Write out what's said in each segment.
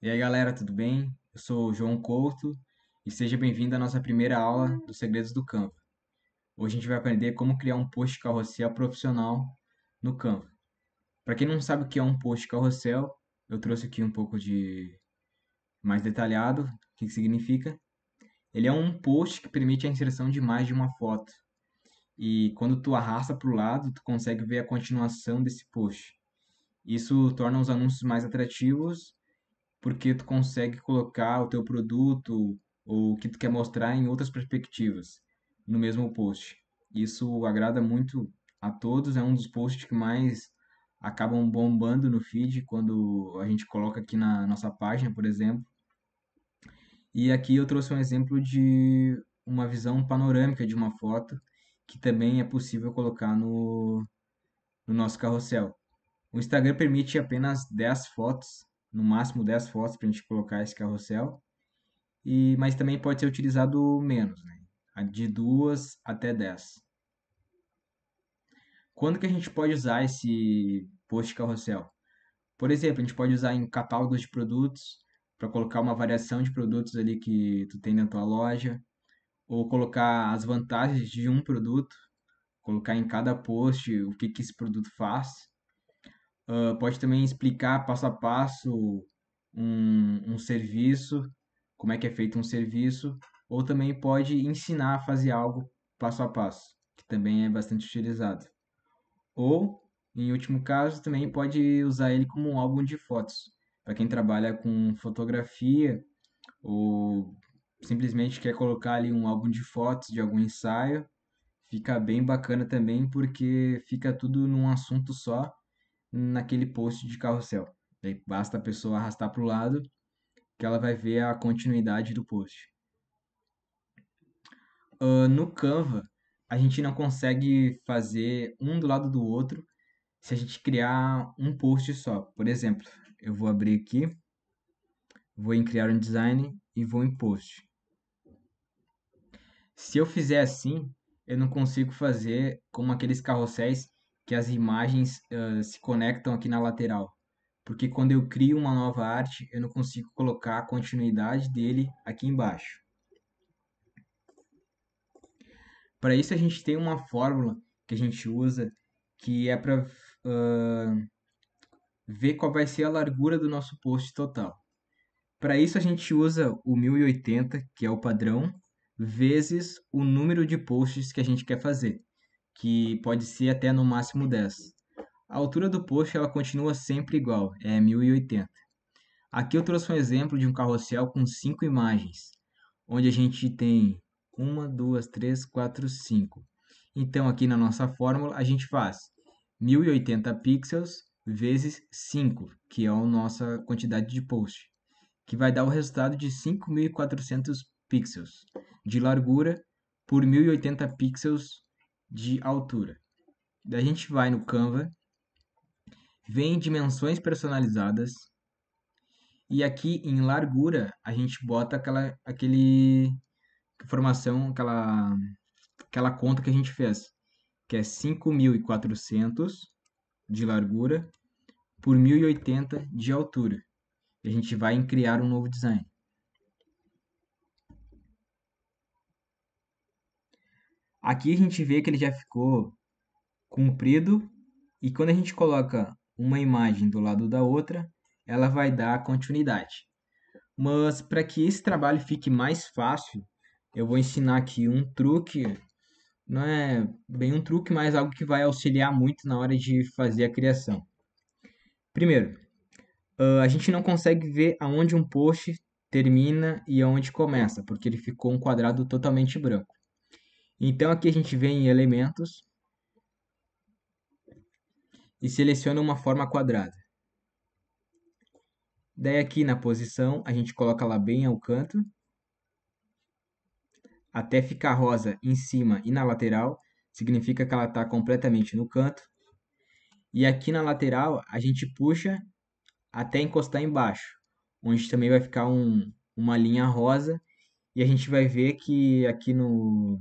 E aí, galera, tudo bem? Eu sou o João Couto e seja bem-vindo à nossa primeira aula dos Segredos do Canva. Hoje a gente vai aprender como criar um post carrossel profissional no Canva. Para quem não sabe o que é um post carrossel, eu trouxe aqui um pouco de mais detalhado o que que significa. Ele é um post que permite a inserção de mais de uma foto. E quando tu arrasta para o lado, tu consegue ver a continuação desse post. Isso torna os anúncios mais atrativos porque tu consegue colocar o teu produto ou o que tu quer mostrar em outras perspectivas no mesmo post. Isso agrada muito a todos, é um dos posts que mais acabam bombando no feed quando a gente coloca aqui na nossa página, por exemplo. E aqui eu trouxe um exemplo de uma visão panorâmica de uma foto que também é possível colocar no, no nosso carrossel. O Instagram permite apenas 10 fotos no máximo 10 fotos para a gente colocar esse carrossel. E, mas também pode ser utilizado menos, né? de duas até 10. Quando que a gente pode usar esse post carrossel? Por exemplo, a gente pode usar em catálogos de produtos para colocar uma variação de produtos ali que tu tem na tua loja, ou colocar as vantagens de um produto, colocar em cada post o que que esse produto faz. Uh, pode também explicar passo a passo um, um serviço, como é que é feito um serviço, ou também pode ensinar a fazer algo passo a passo, que também é bastante utilizado. Ou, em último caso, também pode usar ele como um álbum de fotos, para quem trabalha com fotografia ou simplesmente quer colocar ali um álbum de fotos de algum ensaio, fica bem bacana também porque fica tudo num assunto só naquele post de carrossel. Basta a pessoa arrastar para o lado que ela vai ver a continuidade do post. Uh, no Canva, a gente não consegue fazer um do lado do outro se a gente criar um post só. Por exemplo, eu vou abrir aqui, vou em criar um design e vou em post. Se eu fizer assim, eu não consigo fazer como aqueles carrosséis que as imagens uh, se conectam aqui na lateral. Porque quando eu crio uma nova arte, eu não consigo colocar a continuidade dele aqui embaixo. Para isso, a gente tem uma fórmula que a gente usa que é para uh, ver qual vai ser a largura do nosso post total. Para isso, a gente usa o 1080, que é o padrão, vezes o número de posts que a gente quer fazer que pode ser até no máximo 10. A altura do post ela continua sempre igual, é 1080. Aqui eu trouxe um exemplo de um carrossel com cinco imagens, onde a gente tem uma, duas, três, quatro, cinco. Então aqui na nossa fórmula a gente faz 1080 pixels vezes 5, que é a nossa quantidade de post, que vai dar o resultado de 5.400 pixels de largura por 1080 pixels de altura. Daí a gente vai no Canva, vem em dimensões personalizadas e aqui em largura a gente bota aquela aquele informação, aquela aquela conta que a gente fez, que é 5400 de largura por 1080 de altura. A gente vai em criar um novo design. Aqui a gente vê que ele já ficou comprido e quando a gente coloca uma imagem do lado da outra, ela vai dar continuidade. Mas para que esse trabalho fique mais fácil, eu vou ensinar aqui um truque, não é bem um truque, mas algo que vai auxiliar muito na hora de fazer a criação. Primeiro, a gente não consegue ver aonde um post termina e aonde começa, porque ele ficou um quadrado totalmente branco. Então aqui a gente vem em elementos e seleciona uma forma quadrada. Daí aqui na posição a gente coloca lá bem ao canto, até ficar rosa em cima e na lateral, significa que ela está completamente no canto. E aqui na lateral a gente puxa até encostar embaixo, onde também vai ficar um, uma linha rosa e a gente vai ver que aqui no,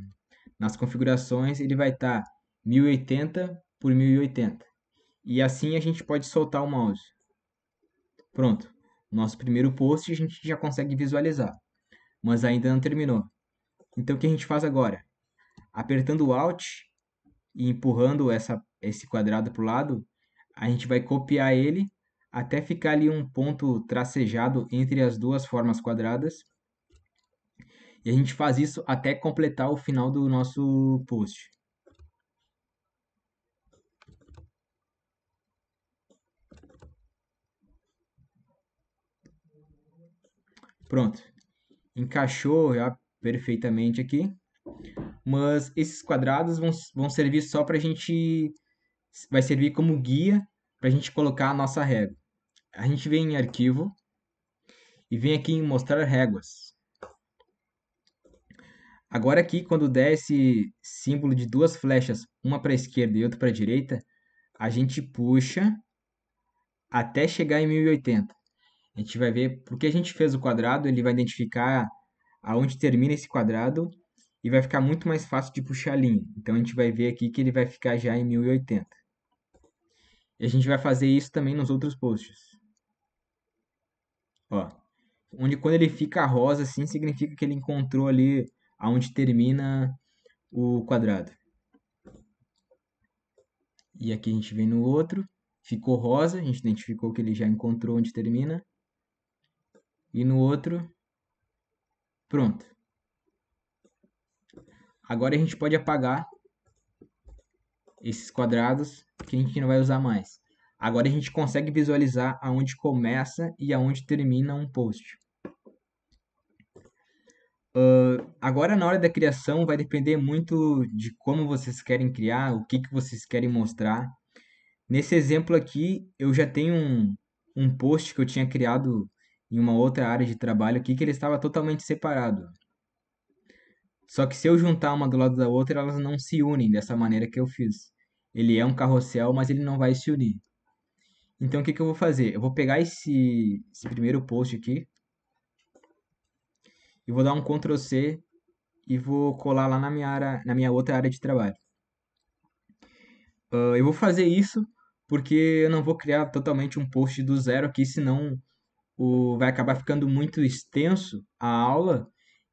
nas configurações ele vai estar tá 1080 por 1080. E assim a gente pode soltar o mouse. Pronto. nosso primeiro post, a gente já consegue visualizar, mas ainda não terminou. Então o que a gente faz agora? Apertando o Alt e empurrando essa, esse quadrado para o lado, a gente vai copiar ele até ficar ali um ponto tracejado entre as duas formas quadradas. E a gente faz isso até completar o final do nosso post. Pronto. Encaixou já perfeitamente aqui. Mas esses quadrados vão, vão servir só para a gente... Vai servir como guia para a gente colocar a nossa régua. A gente vem em arquivo e vem aqui em mostrar réguas. Agora aqui, quando der esse símbolo de duas flechas, uma para a esquerda e outra para a direita, a gente puxa até chegar em 1080. A gente vai ver, porque a gente fez o quadrado, ele vai identificar aonde termina esse quadrado e vai ficar muito mais fácil de puxar a linha. Então a gente vai ver aqui que ele vai ficar já em 1080. E a gente vai fazer isso também nos outros posts. Ó, onde quando ele fica rosa assim, significa que ele encontrou ali aonde termina o quadrado. E aqui a gente vem no outro, ficou rosa, a gente identificou que ele já encontrou onde termina e no outro, pronto. Agora a gente pode apagar esses quadrados que a gente não vai usar mais. Agora a gente consegue visualizar aonde começa e aonde termina um post. Uh, agora na hora da criação vai depender muito de como vocês querem criar, o que, que vocês querem mostrar. Nesse exemplo aqui eu já tenho um, um post que eu tinha criado em uma outra área de trabalho aqui que ele estava totalmente separado. Só que se eu juntar uma do lado da outra, elas não se unem dessa maneira que eu fiz. Ele é um carrossel, mas ele não vai se unir. Então o que, que eu vou fazer? Eu vou pegar esse, esse primeiro post aqui e vou dar um Ctrl C e vou colar lá na minha, área, na minha outra área de trabalho. Uh, eu vou fazer isso porque eu não vou criar totalmente um post do zero aqui, senão o, vai acabar ficando muito extenso a aula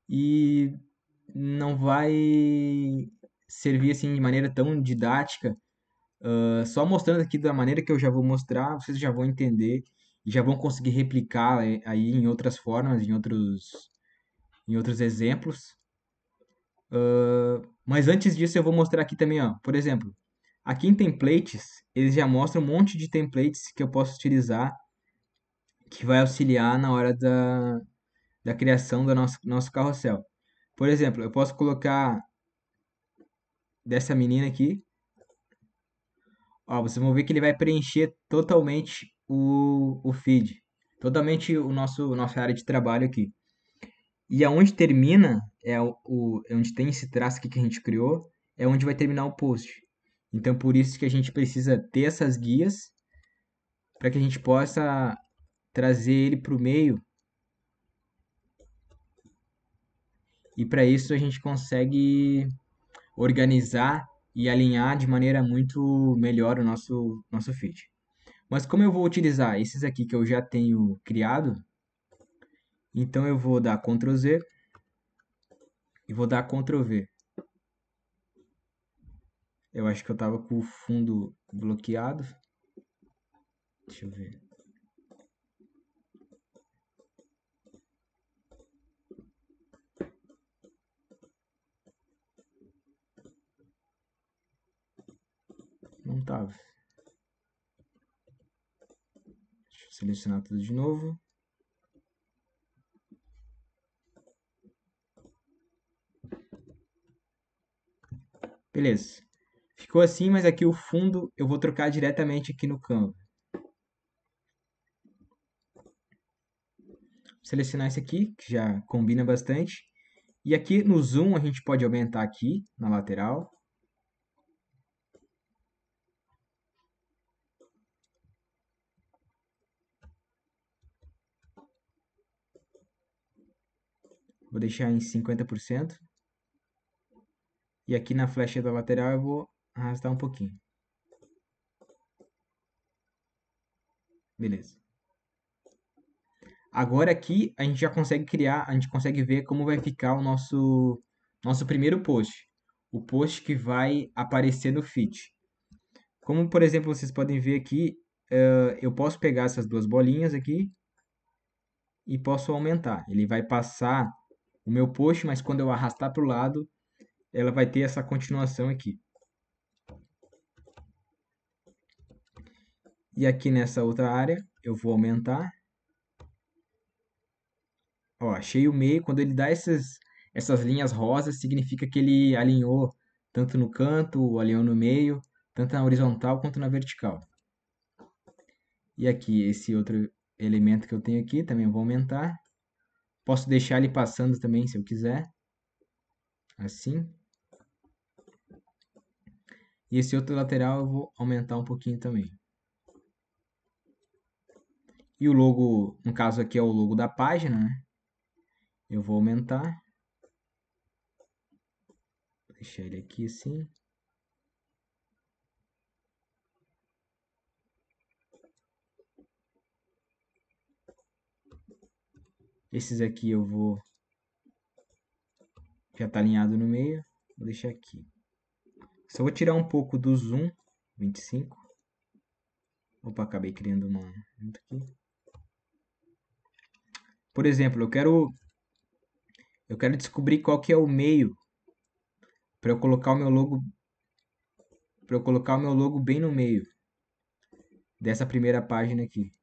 e não vai servir assim de maneira tão didática. Uh, só mostrando aqui da maneira que eu já vou mostrar, vocês já vão entender e já vão conseguir replicar aí em outras formas, em outros, em outros exemplos. Uh, mas antes disso eu vou mostrar aqui também, ó, por exemplo, aqui em templates, eles já mostram um monte de templates que eu posso utilizar que vai auxiliar na hora da, da criação do nosso, nosso carrossel. Por exemplo, eu posso colocar dessa menina aqui. Ó, vocês vão ver que ele vai preencher totalmente o, o feed. Totalmente o nosso nossa área de trabalho aqui. E aonde termina, é o, é onde tem esse traço aqui que a gente criou, é onde vai terminar o post. Então, por isso que a gente precisa ter essas guias para que a gente possa trazer ele para o meio. E para isso a gente consegue organizar e alinhar de maneira muito melhor o nosso, nosso feed. Mas como eu vou utilizar esses aqui que eu já tenho criado, então eu vou dar Ctrl Z e vou dar Ctrl V. Eu acho que eu estava com o fundo bloqueado. Deixa eu ver. Não tava. Deixa eu selecionar tudo de novo. Beleza. Ficou assim, mas aqui o fundo eu vou trocar diretamente aqui no Canva. Selecionar esse aqui, que já combina bastante. E aqui no zoom a gente pode aumentar aqui na lateral. Vou deixar em 50%. E aqui na flecha da lateral eu vou arrastar um pouquinho. Beleza. Agora aqui a gente já consegue criar, a gente consegue ver como vai ficar o nosso, nosso primeiro post. O post que vai aparecer no feed. Como, por exemplo, vocês podem ver aqui, uh, eu posso pegar essas duas bolinhas aqui e posso aumentar. Ele vai passar o meu post, mas quando eu arrastar para o lado, ela vai ter essa continuação aqui. E aqui nessa outra área, eu vou aumentar. Ó, achei o meio. Quando ele dá essas, essas linhas rosas, significa que ele alinhou tanto no canto, alinhou no meio, tanto na horizontal quanto na vertical. E aqui, esse outro elemento que eu tenho aqui, também vou aumentar. Posso deixar ele passando também, se eu quiser. Assim. E esse outro lateral eu vou aumentar um pouquinho também. E o logo, no caso aqui é o logo da página, né? Eu vou aumentar. Deixar ele aqui assim. Esses aqui eu vou... Já tá alinhado no meio. Vou deixar aqui. Só vou tirar um pouco do zoom. 25. Opa, acabei criando uma... Por exemplo, eu quero eu quero descobrir qual que é o meio para eu colocar o meu logo para eu colocar o meu logo bem no meio dessa primeira página aqui.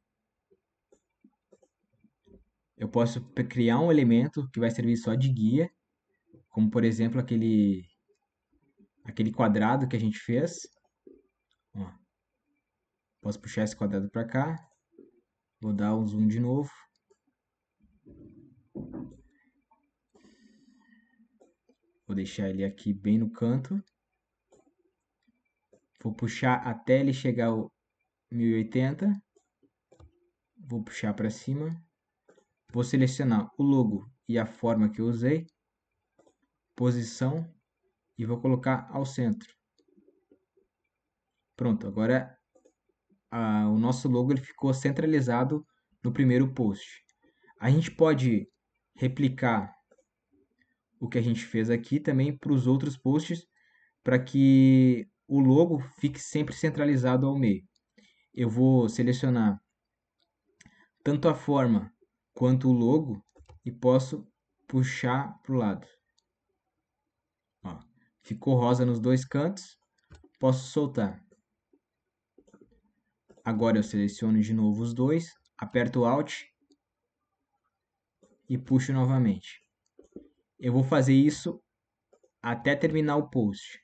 Eu posso criar um elemento que vai servir só de guia, como por exemplo aquele aquele quadrado que a gente fez. Ó. Posso puxar esse quadrado para cá. Vou dar um zoom de novo. Vou deixar ele aqui bem no canto. Vou puxar até ele chegar ao 1080. Vou puxar para cima. Vou selecionar o logo e a forma que eu usei. Posição. E vou colocar ao centro. Pronto, agora a, o nosso logo ele ficou centralizado no primeiro post. A gente pode replicar o que a gente fez aqui também para os outros posts, para que o logo fique sempre centralizado ao meio. Eu vou selecionar tanto a forma quanto o logo e posso puxar para o lado. Ficou rosa nos dois cantos, posso soltar. Agora eu seleciono de novo os dois, aperto Alt e puxo novamente. Eu vou fazer isso até terminar o post.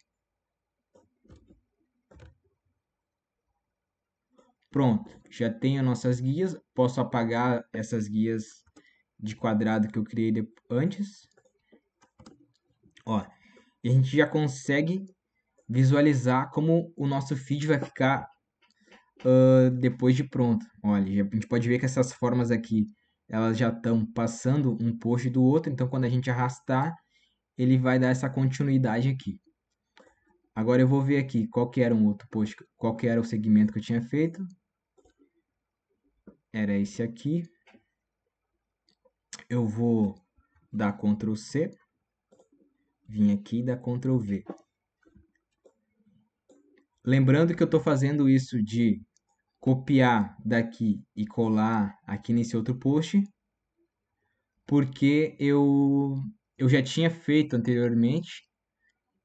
Pronto, já tenho nossas guias. Posso apagar essas guias de quadrado que eu criei antes. Ó, e a gente já consegue visualizar como o nosso feed vai ficar uh, depois de pronto. Olha, a gente pode ver que essas formas aqui elas já estão passando um post do outro, então quando a gente arrastar, ele vai dar essa continuidade aqui. Agora eu vou ver aqui qual que era um outro post, qual que era o segmento que eu tinha feito. Era esse aqui. Eu vou dar Ctrl C, vim aqui e dar Ctrl V. Lembrando que eu estou fazendo isso de copiar daqui e colar aqui nesse outro post, porque eu, eu já tinha feito anteriormente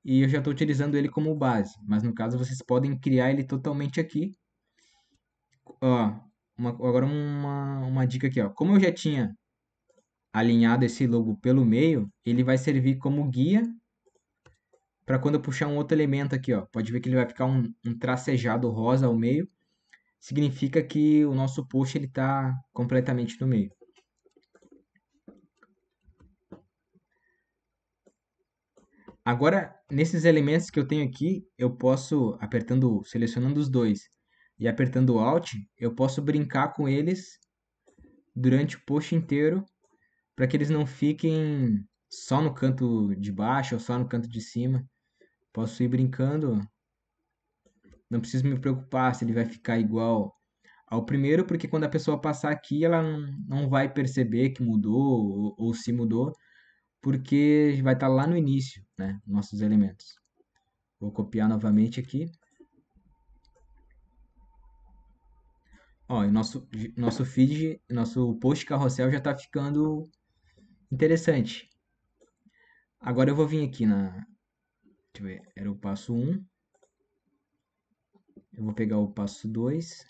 e eu já estou utilizando ele como base. Mas no caso vocês podem criar ele totalmente aqui. Ó, uma, agora uma, uma dica aqui, ó. Como eu já tinha alinhado esse logo pelo meio, ele vai servir como guia para quando eu puxar um outro elemento aqui, ó. Pode ver que ele vai ficar um, um tracejado rosa ao meio significa que o nosso post está completamente no meio. Agora, nesses elementos que eu tenho aqui, eu posso, apertando, selecionando os dois e apertando Alt, eu posso brincar com eles durante o post inteiro, para que eles não fiquem só no canto de baixo ou só no canto de cima. Posso ir brincando não preciso me preocupar se ele vai ficar igual ao primeiro, porque quando a pessoa passar aqui, ela não, vai perceber que mudou ou, ou se mudou, porque vai estar lá no início, né, nossos elementos. Vou copiar novamente aqui. Ó, nosso, nosso feed, nosso post carrossel já está ficando interessante. Agora eu vou vir aqui na... Deixa eu ver, era o passo 1. Eu vou pegar o passo 2.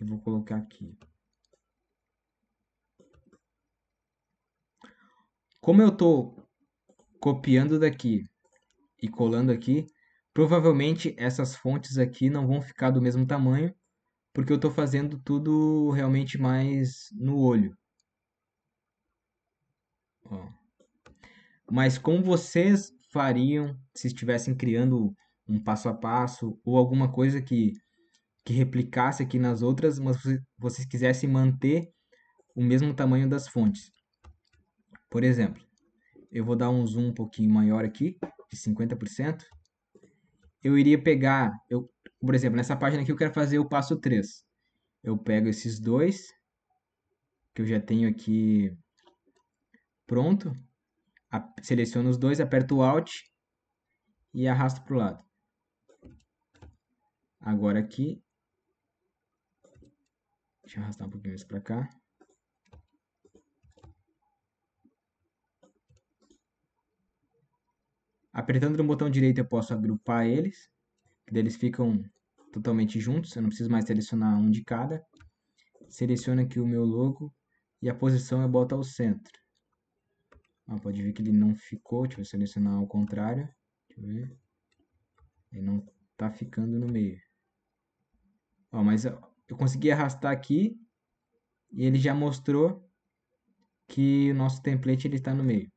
E vou colocar aqui. Como eu estou copiando daqui e colando aqui, provavelmente essas fontes aqui não vão ficar do mesmo tamanho, porque eu estou fazendo tudo realmente mais no olho. Ó. Mas como vocês fariam se estivessem criando um passo a passo ou alguma coisa que, que replicasse aqui nas outras, mas vocês quisessem manter o mesmo tamanho das fontes. Por exemplo, eu vou dar um zoom um pouquinho maior aqui, de 50%. Eu iria pegar, eu, por exemplo, nessa página aqui eu quero fazer o passo 3. Eu pego esses dois, que eu já tenho aqui pronto, seleciono os dois, aperto o Alt e arrasto para o lado. Agora aqui, deixa eu arrastar um pouquinho isso para cá. Apertando no botão direito eu posso agrupar eles, que eles ficam totalmente juntos, eu não preciso mais selecionar um de cada. Seleciono aqui o meu logo e a posição eu boto ao centro. Ó, pode ver que ele não ficou, deixa eu selecionar ao contrário. Ele não tá ficando no meio. Ó, mas eu consegui arrastar aqui e ele já mostrou que o nosso template ele está no meio.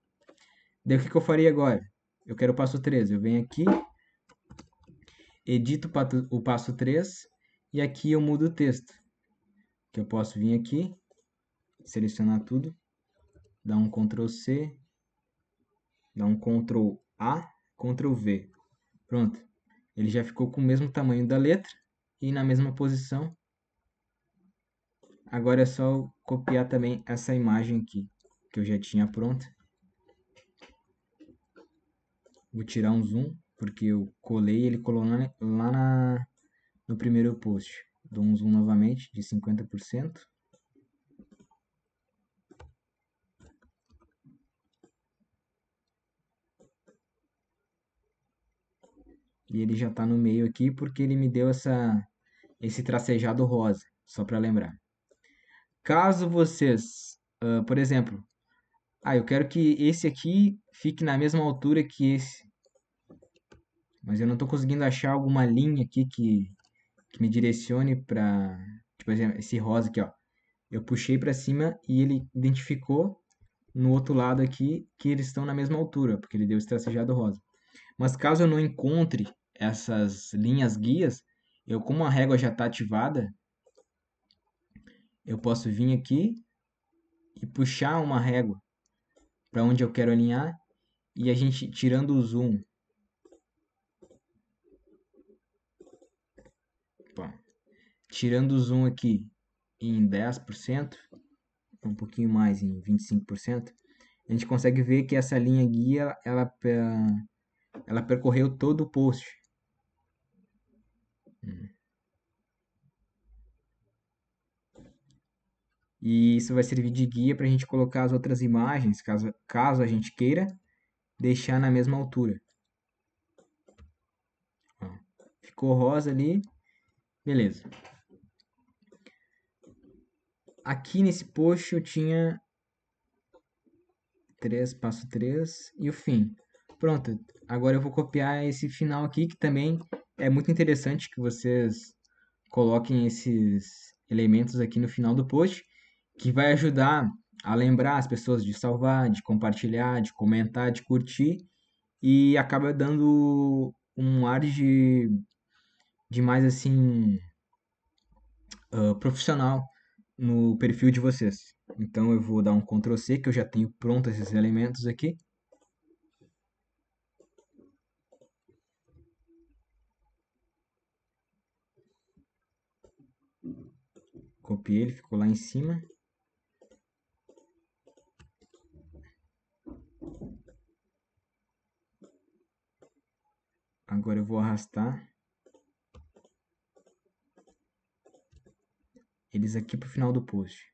Daí o que, que eu faria agora? Eu quero o passo 3. Eu venho aqui, edito o passo 3 e aqui eu mudo o texto. Que eu posso vir aqui, selecionar tudo, dar um Ctrl C, dar um Ctrl A, Ctrl V. Pronto. Ele já ficou com o mesmo tamanho da letra e na mesma posição. Agora é só copiar também essa imagem aqui, que eu já tinha pronta. Vou tirar um zoom, porque eu colei ele colou lá, lá na, no primeiro post. Dou um zoom novamente de 50%. E ele já está no meio aqui porque ele me deu essa, esse tracejado rosa, só para lembrar. Caso vocês, uh, por exemplo, ah, eu quero que esse aqui fique na mesma altura que esse, mas eu não estou conseguindo achar alguma linha aqui que, que me direcione para, tipo, esse rosa aqui, ó. Eu puxei para cima e ele identificou no outro lado aqui que eles estão na mesma altura, porque ele deu esse tracejado rosa. Mas caso eu não encontre essas linhas guias, eu como a régua já está ativada, eu posso vir aqui e puxar uma régua para onde eu quero alinhar e a gente tirando o zoom. Tirando o zoom aqui em 10%, um pouquinho mais em 25%, a gente consegue ver que essa linha guia ela, ela percorreu todo o post. E isso vai servir de guia para a gente colocar as outras imagens, caso, caso a gente queira, deixar na mesma altura. Ó, ficou rosa ali, beleza. Aqui nesse post eu tinha 3, passo 3 e o fim. Pronto, agora eu vou copiar esse final aqui, que também é muito interessante que vocês coloquem esses elementos aqui no final do post, que vai ajudar a lembrar as pessoas de salvar, de compartilhar, de comentar, de curtir e acaba dando um ar de, de mais assim uh, profissional no perfil de vocês. Então eu vou dar um Ctrl C que eu já tenho pronto esses elementos aqui. Copiei, ele ficou lá em cima. Agora eu vou arrastar eles aqui para o final do post.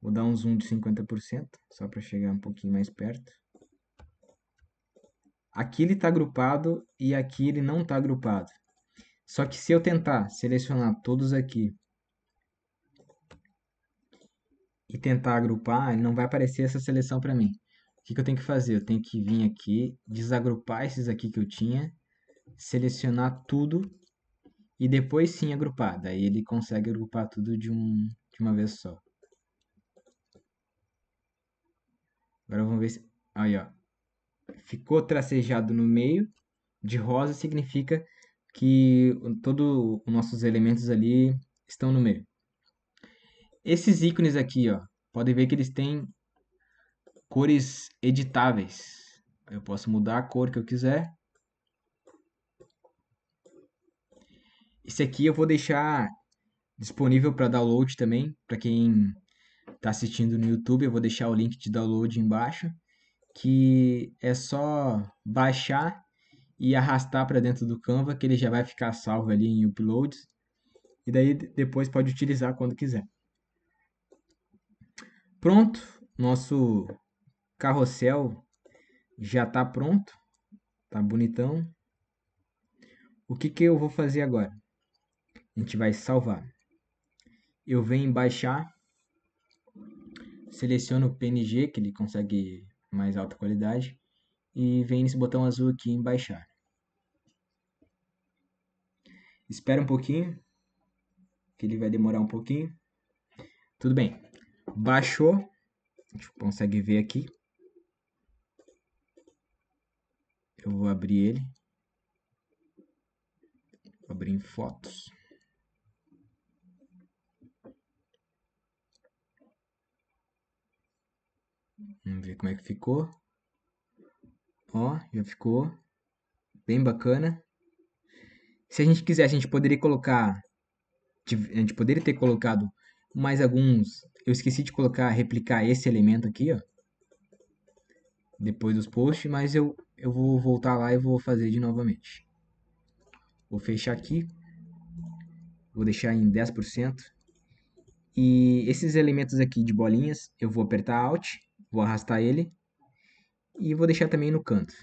Vou dar um zoom de 50%, só para chegar um pouquinho mais perto. Aqui ele está agrupado e aqui ele não está agrupado. Só que se eu tentar selecionar todos aqui e tentar agrupar, não vai aparecer essa seleção para mim. O que, que eu tenho que fazer? Eu tenho que vir aqui, desagrupar esses aqui que eu tinha, selecionar tudo e depois sim agrupar. Daí ele consegue agrupar tudo de, um, de uma vez só. Agora vamos ver se... Aí, ó. Ficou tracejado no meio. De rosa significa que todos os nossos elementos ali estão no meio. Esses ícones aqui, ó. Podem ver que eles têm cores editáveis. Eu posso mudar a cor que eu quiser. Esse aqui eu vou deixar disponível para download também, para quem está assistindo no YouTube, eu vou deixar o link de download embaixo, que é só baixar e arrastar para dentro do Canva, que ele já vai ficar salvo ali em uploads. E daí depois pode utilizar quando quiser. Pronto, nosso carrossel já está pronto, tá bonitão. O que que eu vou fazer agora? A gente vai salvar. Eu venho em baixar seleciono o PNG, que ele consegue mais alta qualidade, e vem nesse botão azul aqui em baixar. Espera um pouquinho, que ele vai demorar um pouquinho. Tudo bem. Baixou, a gente consegue ver aqui. Eu vou abrir ele. Vou abrir em fotos. Vamos ver como é que ficou. Ó, já ficou bem bacana. Se a gente quiser, a gente poderia colocar... A gente poderia ter colocado mais alguns... Eu esqueci de colocar, replicar esse elemento aqui, ó. Depois dos posts, mas eu, eu vou voltar lá e vou fazer de novamente. Vou fechar aqui. Vou deixar em 10%. E esses elementos aqui de bolinhas, eu vou apertar Alt Vou arrastar ele. E vou deixar também no canto.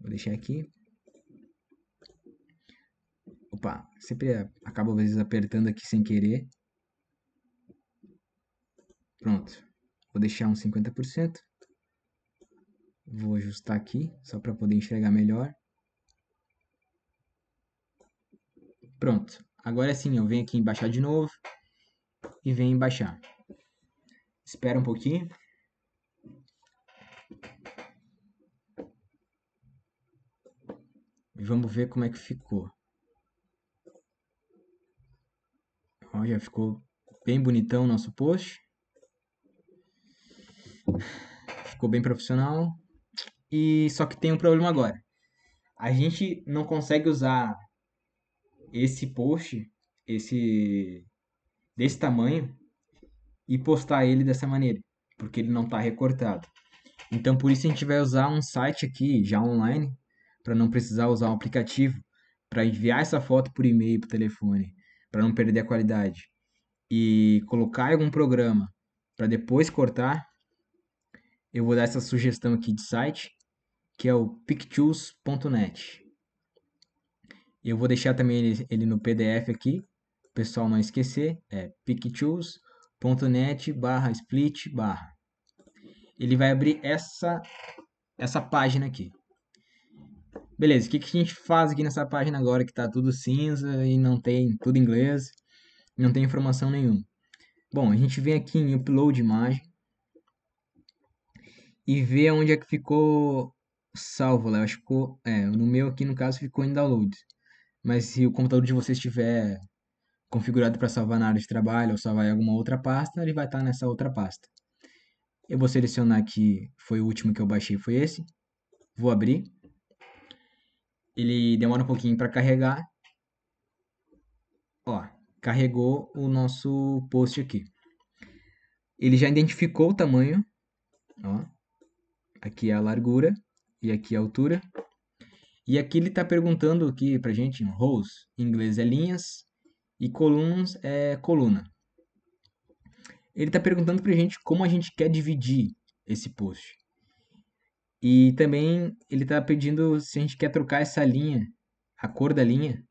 Vou deixar aqui. Opa, sempre acabo às vezes apertando aqui sem querer. Pronto. Vou deixar uns 50%. Vou ajustar aqui, só para poder enxergar melhor. Pronto. Agora sim, eu venho aqui em baixar de novo. E venho em baixar. Espera um pouquinho. E vamos ver como é que ficou. Já ficou bem bonitão o nosso post. Ficou bem profissional. E só que tem um problema agora. A gente não consegue usar esse post, esse desse tamanho, e postar ele dessa maneira, porque ele não está recortado. Então, por isso a gente vai usar um site aqui já online, para não precisar usar um aplicativo, para enviar essa foto por e-mail o telefone, para não perder a qualidade, e colocar algum programa para depois cortar. Eu vou dar essa sugestão aqui de site, que é o pictures.net. Eu vou deixar também ele, ele no PDF aqui, o pessoal não esquecer, é pictures.net .net barra split barra. Ele vai abrir essa, essa página aqui. Beleza, o que, que a gente faz aqui nessa página agora que está tudo cinza e não tem tudo em inglês, não tem informação nenhuma? Bom, a gente vem aqui em upload imagem e vê onde é que ficou salvo lá. Eu acho que ficou, é, no meu aqui no caso ficou em download. Mas se o computador de vocês estiver configurado para salvar na área de trabalho ou salvar em alguma outra pasta, ele vai estar tá nessa outra pasta. Eu vou selecionar aqui, foi o último que eu baixei, foi esse, Vou abrir. Ele demora um pouquinho para carregar. Ó, carregou o nosso post aqui. Ele já identificou o tamanho, ó. Aqui é a largura e aqui é a altura. E aqui ele está perguntando aqui pra gente, rows, em inglês é linhas e colunas é coluna. Ele está perguntando pra gente como a gente quer dividir esse post. E também ele está pedindo se a gente quer trocar essa linha, a cor da linha,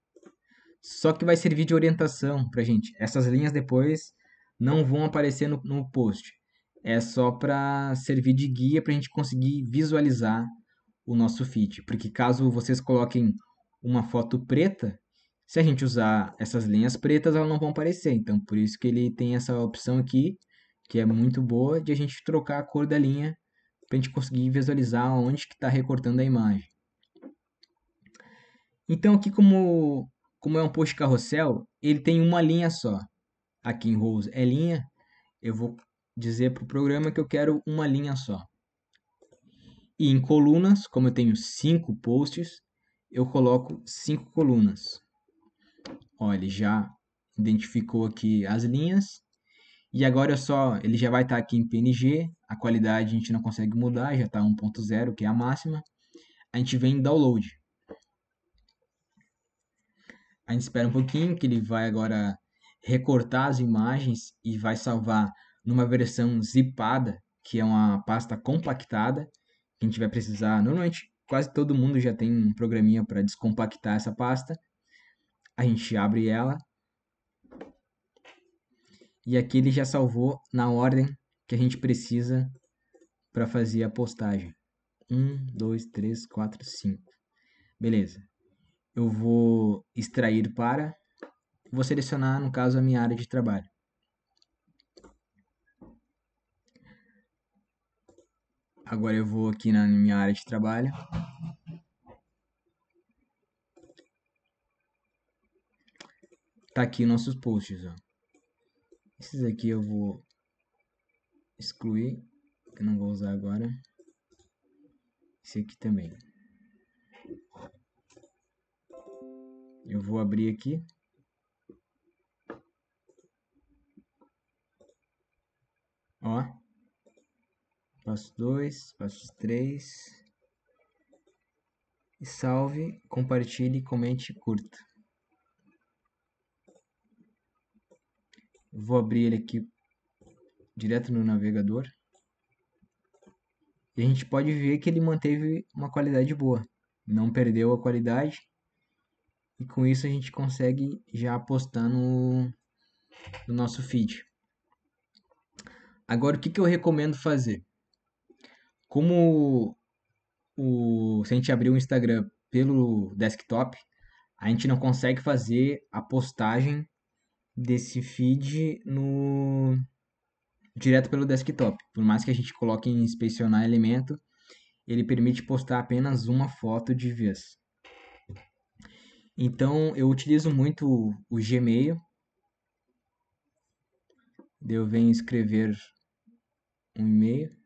só que vai servir de orientação pra gente. Essas linhas depois não vão aparecer no, no post. É só para servir de guia para a gente conseguir visualizar o nosso feed. Porque caso vocês coloquem uma foto preta, se a gente usar essas linhas pretas, elas não vão aparecer. Então, por isso que ele tem essa opção aqui, que é muito boa, de a gente trocar a cor da linha para a gente conseguir visualizar onde que está recortando a imagem. Então, aqui como, como é um post carrossel, ele tem uma linha só. Aqui em rows é linha, eu vou dizer para o programa que eu quero uma linha só. E em colunas, como eu tenho cinco posts, eu coloco cinco colunas. Olha, ele já identificou aqui as linhas. E agora é só, ele já vai estar tá aqui em PNG, a qualidade a gente não consegue mudar, já está 1.0, que é a máxima. A gente vem em download. A gente espera um pouquinho, que ele vai agora recortar as imagens e vai salvar numa versão zipada, que é uma pasta compactada, que a gente vai precisar. Normalmente, quase todo mundo já tem um programinha para descompactar essa pasta. A gente abre ela. E aqui ele já salvou na ordem que a gente precisa para fazer a postagem. 1, 2, 3, 4, 5. Beleza. Eu vou extrair para. Vou selecionar, no caso, a minha área de trabalho. Agora eu vou aqui na minha área de trabalho. Tá aqui nossos posts, ó. Esses aqui eu vou excluir, que não vou usar agora. Esse aqui também. Eu vou abrir aqui. Ó. Passo 2, passo 3. E salve, compartilhe, comente, curta. Vou abrir ele aqui direto no navegador. E a gente pode ver que ele manteve uma qualidade boa. Não perdeu a qualidade. E com isso a gente consegue já postar no, no nosso feed. Agora, o que, que eu recomendo fazer? Como o, se a gente abrir o Instagram pelo desktop, a gente não consegue fazer a postagem desse feed no direto pelo desktop. Por mais que a gente coloque em inspecionar elemento, ele permite postar apenas uma foto de vez. Então eu utilizo muito o Gmail. Eu venho escrever um e-mail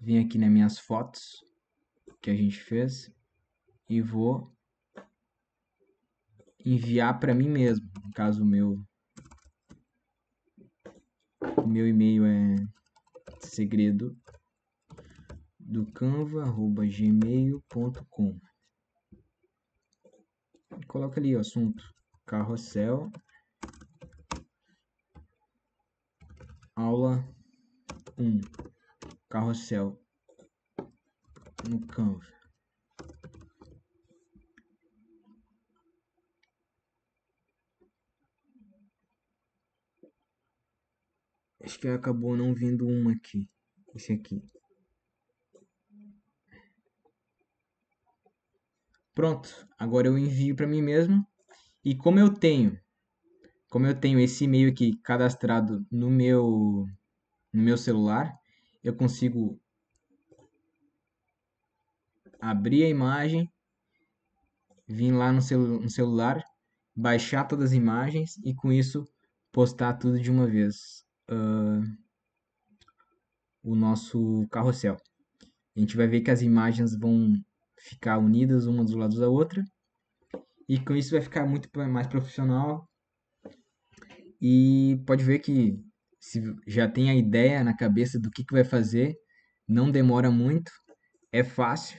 vim aqui nas minhas fotos que a gente fez e vou enviar para mim mesmo. No caso, o meu o meu e-mail é segredo do canva@gmail.com. Coloca ali o assunto carrossel aula 1 carrossel no Canva. Acho que acabou não vindo uma aqui. Esse aqui. Pronto, agora eu envio para mim mesmo. E como eu tenho, como eu tenho esse e-mail aqui cadastrado no meu no meu celular, eu consigo abrir a imagem, vir lá no, celu no celular, baixar todas as imagens e com isso postar tudo de uma vez uh, o nosso carrossel. A gente vai ver que as imagens vão ficar unidas uma do lado da outra. E com isso vai ficar muito mais profissional. E pode ver que se já tem a ideia na cabeça do que, que vai fazer, não demora muito, é fácil.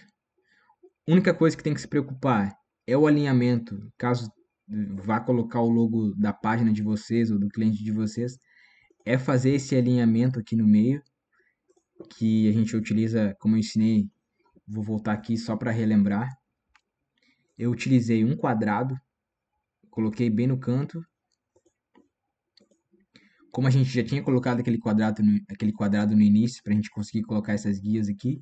Única coisa que tem que se preocupar é o alinhamento, caso vá colocar o logo da página de vocês ou do cliente de vocês, é fazer esse alinhamento aqui no meio, que a gente utiliza, como eu ensinei, vou voltar aqui só para relembrar. Eu utilizei um quadrado, coloquei bem no canto. Como a gente já tinha colocado aquele quadrado no, aquele quadrado no início, para a gente conseguir colocar essas guias aqui,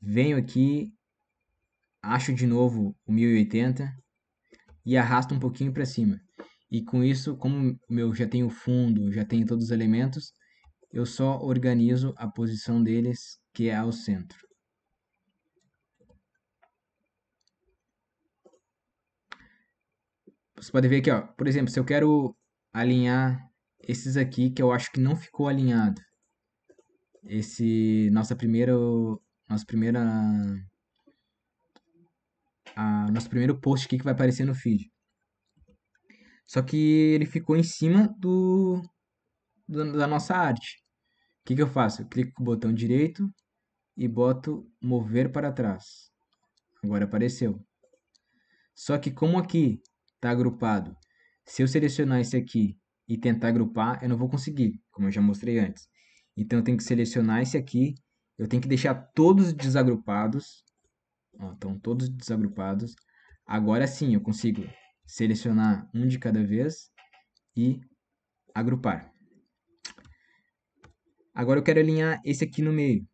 venho aqui, acho de novo o 1080 e arrasto um pouquinho para cima. E com isso, como eu já tenho fundo, já tenho todos os elementos, eu só organizo a posição deles, que é ao centro. Você pode ver aqui, ó, por exemplo, se eu quero alinhar esses aqui que eu acho que não ficou alinhado. Esse nossa primeira nossa primeira a nosso primeiro post aqui que vai aparecer no feed. Só que ele ficou em cima do, do da nossa arte. O que, que eu faço? Eu clico com o botão direito e boto mover para trás. Agora apareceu. Só que como aqui está agrupado, se eu selecionar esse aqui e tentar agrupar, eu não vou conseguir, como eu já mostrei antes. Então eu tenho que selecionar esse aqui, eu tenho que deixar todos desagrupados Ó, estão todos desagrupados. Agora sim eu consigo selecionar um de cada vez e agrupar. Agora eu quero alinhar esse aqui no meio.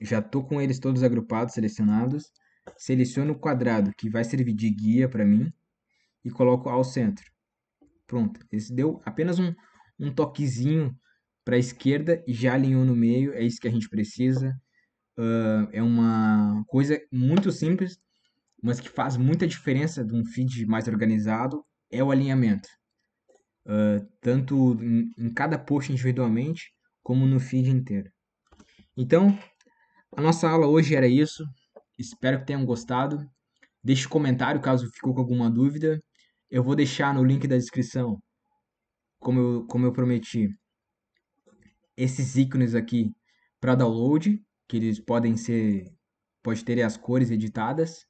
Já estou com eles todos agrupados, selecionados. Seleciono o quadrado que vai servir de guia para mim e coloco ao centro. Pronto, esse deu apenas um, um toquezinho para a esquerda e já alinhou no meio, é isso que a gente precisa. Uh, é uma coisa muito simples, mas que faz muita diferença de um feed mais organizado, é o alinhamento. Uh, tanto em, em, cada post individualmente, como no feed inteiro. Então, a nossa aula hoje era isso. Espero que tenham gostado. Deixe um comentário caso ficou com alguma dúvida. Eu vou deixar no link da descrição, como eu, como eu prometi, esses ícones aqui para download que eles podem ser, pode ter as cores editadas.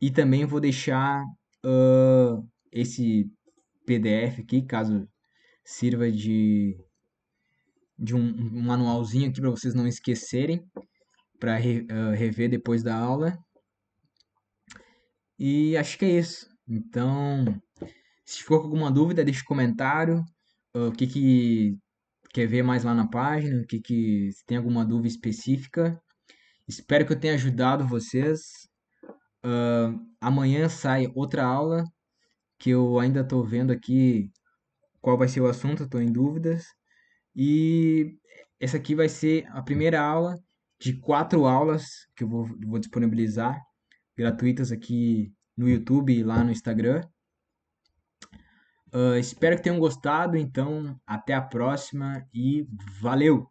E também vou deixar uh, esse PDF aqui, caso sirva de, de um, um manualzinho aqui para vocês não esquecerem, para re, uh, rever depois da aula. E acho que é isso. Então, se ficou com alguma dúvida, deixe um comentário. Uh, o que, que quer ver mais lá na página, que, que se tem alguma dúvida específica. Espero que eu tenha ajudado vocês. Uh, amanhã sai outra aula que eu ainda estou vendo aqui qual vai ser o assunto, estou em dúvidas. E essa aqui vai ser a primeira aula de quatro aulas que eu vou, vou disponibilizar gratuitas aqui no YouTube e lá no Instagram. Uh, espero que tenham gostado. Então, até a próxima e valeu!